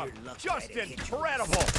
arm. Just incredible!